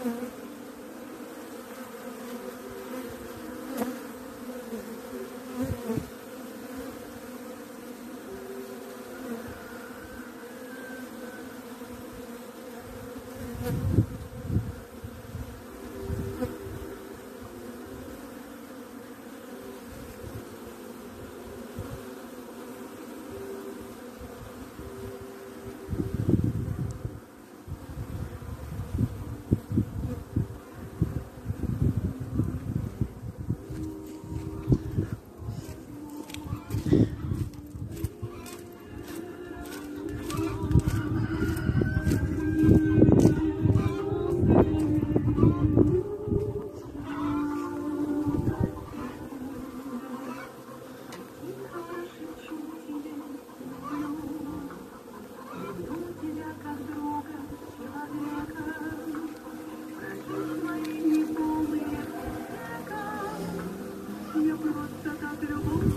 フフフフ。ただでよ。